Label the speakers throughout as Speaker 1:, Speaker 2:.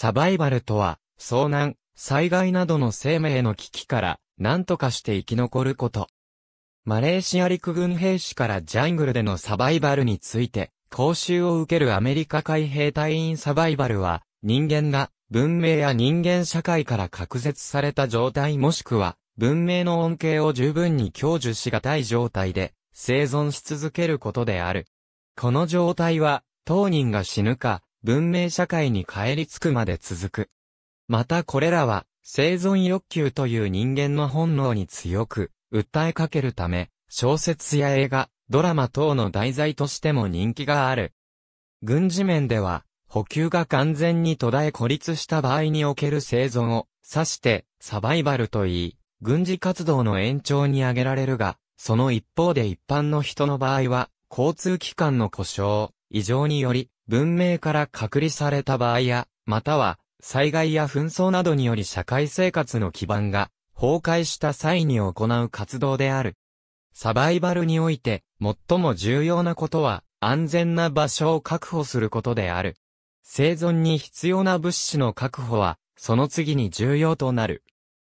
Speaker 1: サバイバルとは、遭難、災害などの生命の危機から何とかして生き残ること。マレーシア陸軍兵士からジャングルでのサバイバルについて、講習を受けるアメリカ海兵隊員サバイバルは、人間が文明や人間社会から隔絶された状態もしくは、文明の恩恵を十分に享受しがたい状態で生存し続けることである。この状態は、当人が死ぬか、文明社会に帰り着くまで続く。またこれらは、生存欲求という人間の本能に強く、訴えかけるため、小説や映画、ドラマ等の題材としても人気がある。軍事面では、補給が完全に途絶え孤立した場合における生存を指してサバイバルと言い、軍事活動の延長に挙げられるが、その一方で一般の人の場合は、交通機関の故障、異常により、文明から隔離された場合や、または、災害や紛争などにより社会生活の基盤が崩壊した際に行う活動である。サバイバルにおいて、最も重要なことは、安全な場所を確保することである。生存に必要な物資の確保は、その次に重要となる。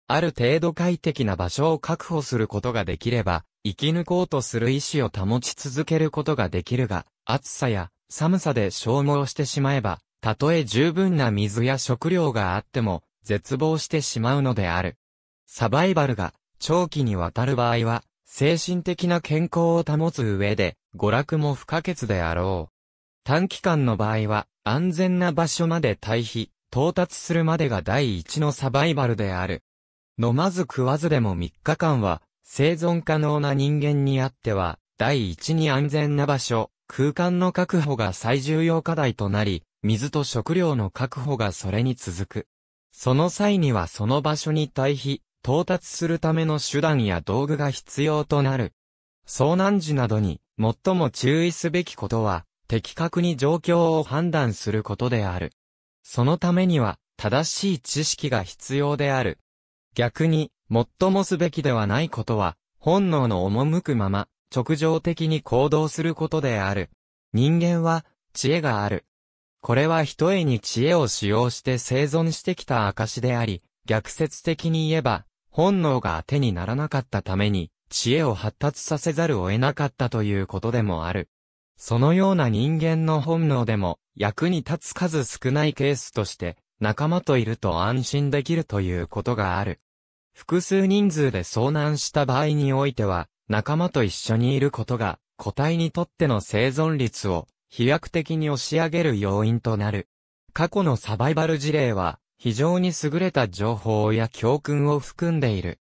Speaker 1: ある程度快適な場所を確保することができれば、生き抜こうとする意志を保ち続けることができるが、暑さや寒さで消耗してしまえば、たとえ十分な水や食料があっても、絶望してしまうのである。サバイバルが長期にわたる場合は、精神的な健康を保つ上で、娯楽も不可欠であろう。短期間の場合は、安全な場所まで退避、到達するまでが第一のサバイバルである。飲まず食わずでも3日間は、生存可能な人間にあっては、第一に安全な場所、空間の確保が最重要課題となり、水と食料の確保がそれに続く。その際にはその場所に退避、到達するための手段や道具が必要となる。遭難時などに最も注意すべきことは、的確に状況を判断することである。そのためには、正しい知識が必要である。逆に、最もすべきではないことは、本能の赴くまま、直情的に行動することである。人間は、知恵がある。これは一重に知恵を使用して生存してきた証であり、逆説的に言えば、本能が当てにならなかったために、知恵を発達させざるを得なかったということでもある。そのような人間の本能でも、役に立つ数少ないケースとして、仲間といると安心できるということがある。複数人数で遭難した場合においては、仲間と一緒にいることが、個体にとっての生存率を飛躍的に押し上げる要因となる。過去のサバイバル事例は、非常に優れた情報や教訓を含んでいる。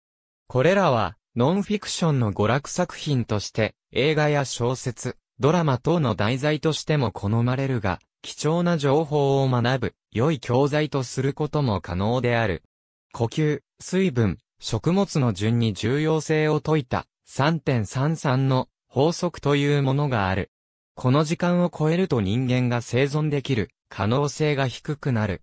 Speaker 1: これらは、ノンフィクションの娯楽作品として、映画や小説、ドラマ等の題材としても好まれるが、貴重な情報を学ぶ、良い教材とすることも可能である。呼吸、水分、食物の順に重要性を説いた3.33の法則というものがある。この時間を超えると人間が生存できる可能性が低くなる。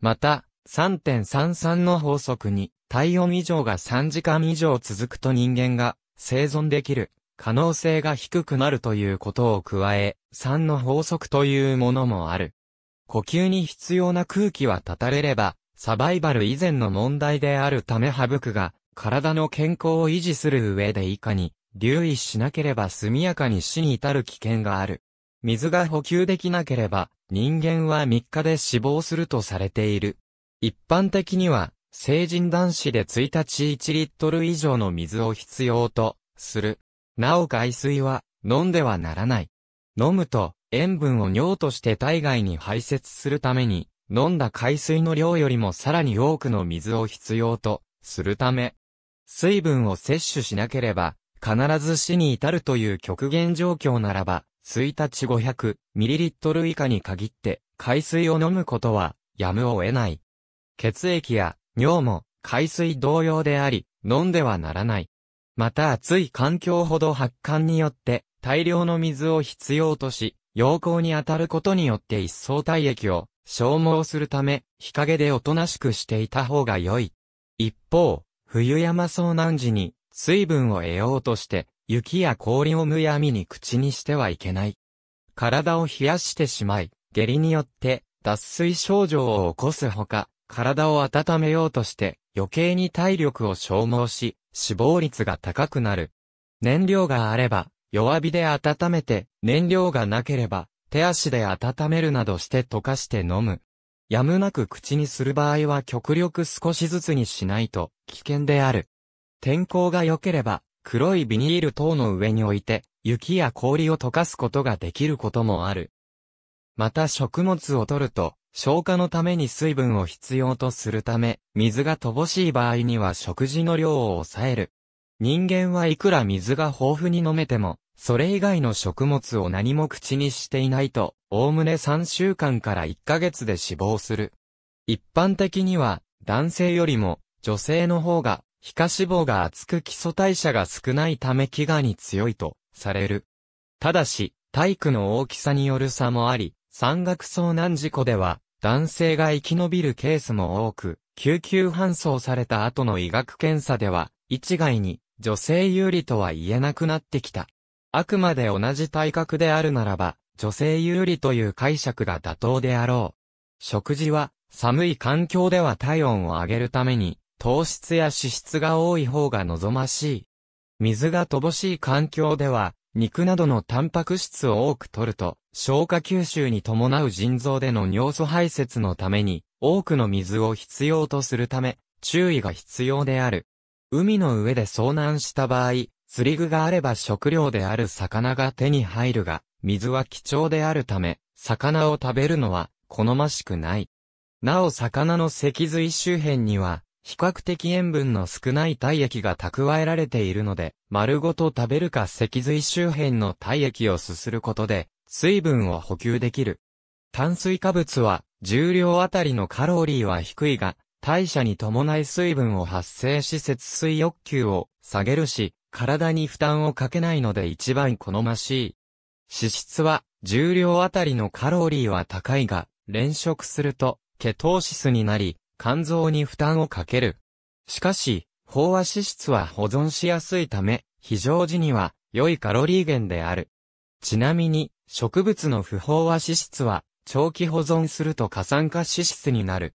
Speaker 1: また、3.33の法則に、体温以上が3時間以上続くと人間が生存できる可能性が低くなるということを加え、3の法則というものもある。呼吸に必要な空気は断たれれば、サバイバル以前の問題であるため省くが、体の健康を維持する上で以下に、留意しなければ速やかに死に至る危険がある。水が補給できなければ、人間は3日で死亡するとされている。一般的には、成人男子で1日1リットル以上の水を必要とする。なお海水は飲んではならない。飲むと塩分を尿として体外に排泄するために、飲んだ海水の量よりもさらに多くの水を必要とするため、水分を摂取しなければ必ず死に至るという極限状況ならば、1日 500ml 以下に限って海水を飲むことはやむを得ない。血液や尿も海水同様であり、飲んではならない。また暑い環境ほど発汗によって大量の水を必要とし、陽光に当たることによって一層体液を消耗するため、日陰でおとなしくしていた方が良い。一方、冬山遭難時に水分を得ようとして雪や氷をむやみに口にしてはいけない。体を冷やしてしまい、下痢によって脱水症状を起こすほか、体を温めようとして余計に体力を消耗し、死亡率が高くなる。燃料があれば、弱火で温めて、燃料がなければ、手足で温めるなどして溶かして飲む。やむなく口にする場合は極力少しずつにしないと危険である。天候が良ければ、黒いビニール等の上に置いて、雪や氷を溶かすことができることもある。また食物を取ると、消化のために水分を必要とするため、水が乏しい場合には食事の量を抑える。人間はいくら水が豊富に飲めても、それ以外の食物を何も口にしていないと、おおむね3週間から1ヶ月で死亡する。一般的には、男性よりも、女性の方が、皮下脂肪が厚く基礎代謝が少ないため飢餓に強いと、される。ただし、体育の大きさによる差もあり、山岳遭難事故では、男性が生き延びるケースも多く、救急搬送された後の医学検査では、一概に女性有利とは言えなくなってきた。あくまで同じ体格であるならば、女性有利という解釈が妥当であろう。食事は、寒い環境では体温を上げるために、糖質や脂質が多い方が望ましい。水が乏しい環境では、肉などのタンパク質を多く摂ると、消化吸収に伴う腎臓での尿素排泄のために、多くの水を必要とするため、注意が必要である。海の上で遭難した場合、釣り具があれば食料である魚が手に入るが、水は貴重であるため、魚を食べるのは好ましくない。なお魚の脊髄周辺には、比較的塩分の少ない体液が蓄えられているので、丸ごと食べるか脊髄周辺の体液をすすることで、水分を補給できる。炭水化物は、重量あたりのカロリーは低いが、代謝に伴い水分を発生し節水欲求を下げるし、体に負担をかけないので一番好ましい。脂質は、重量あたりのカロリーは高いが、連食すると、ケトーシスになり、肝臓に負担をかける。しかし、飽和脂質は保存しやすいため、非常時には良いカロリー源である。ちなみに、植物の不飽和脂質は、長期保存すると過酸化脂質になる。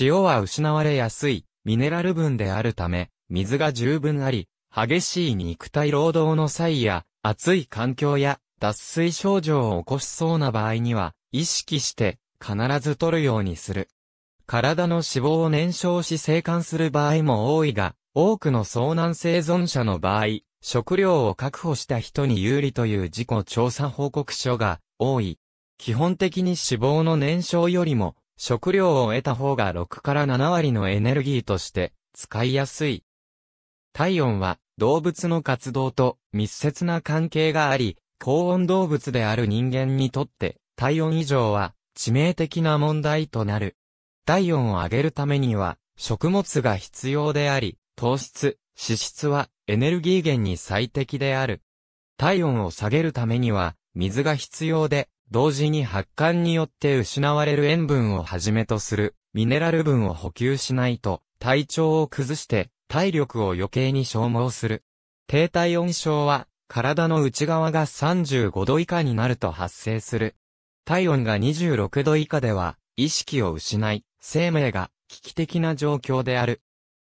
Speaker 1: 塩は失われやすい、ミネラル分であるため、水が十分あり、激しい肉体労働の際や、暑い環境や、脱水症状を起こしそうな場合には、意識して、必ず取るようにする。体の脂肪を燃焼し生還する場合も多いが、多くの遭難生存者の場合、食料を確保した人に有利という自己調査報告書が多い。基本的に脂肪の燃焼よりも食料を得た方が6から7割のエネルギーとして使いやすい。体温は動物の活動と密接な関係があり、高温動物である人間にとって体温異常は致命的な問題となる。体温を上げるためには食物が必要であり、糖質、脂質はエネルギー源に最適である。体温を下げるためには、水が必要で、同時に発汗によって失われる塩分をはじめとする、ミネラル分を補給しないと、体調を崩して、体力を余計に消耗する。低体温症は、体の内側が35度以下になると発生する。体温が26度以下では、意識を失い、生命が危機的な状況である。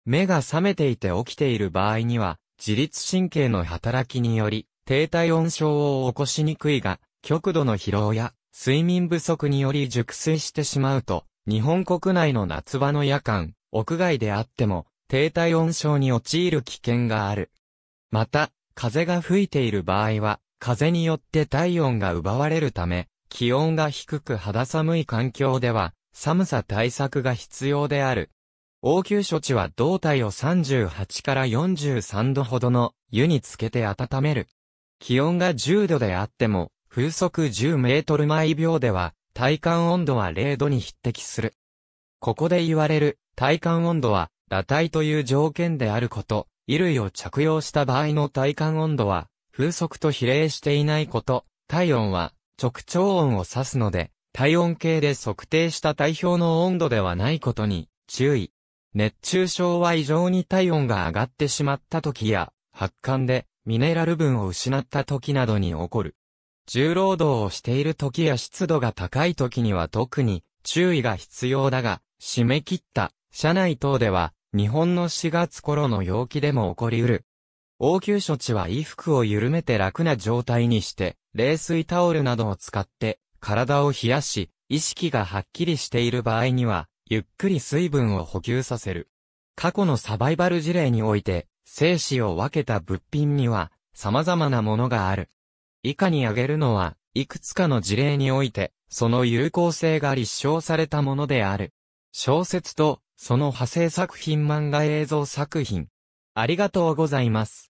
Speaker 1: 目が覚めていて起きている場合には、自律神経の働きにより、低体温症を起こしにくいが、極度の疲労や睡眠不足により熟睡してしまうと、日本国内の夏場の夜間、屋外であっても、低体温症に陥る危険がある。また、風が吹いている場合は、風によって体温が奪われるため、気温が低く肌寒い環境では、寒さ対策が必要である。応急処置は胴体を38から43度ほどの湯につけて温める。気温が10度であっても、風速10メートル毎秒では、体感温度は0度に匹敵する。ここで言われる体感温度は、裸体という条件であること、衣類を着用した場合の体感温度は、風速と比例していないこと、体温は直腸温を指すので、体温計で測定した体表の温度ではないことに注意。熱中症は異常に体温が上がってしまった時や、発汗でミネラル分を失った時などに起こる。重労働をしている時や湿度が高い時には特に注意が必要だが、締め切った、車内等では、日本の4月頃の陽気でも起こりうる。応急処置は衣服を緩めて楽な状態にして、冷水タオルなどを使って、体を冷やし、意識がはっきりしている場合には、ゆっくり水分を補給させる。過去のサバイバル事例において、生死を分けた物品には、様々なものがある。以下に挙げるのは、いくつかの事例において、その有効性が立証されたものである。小説と、その派生作品漫画映像作品。ありがとうございます。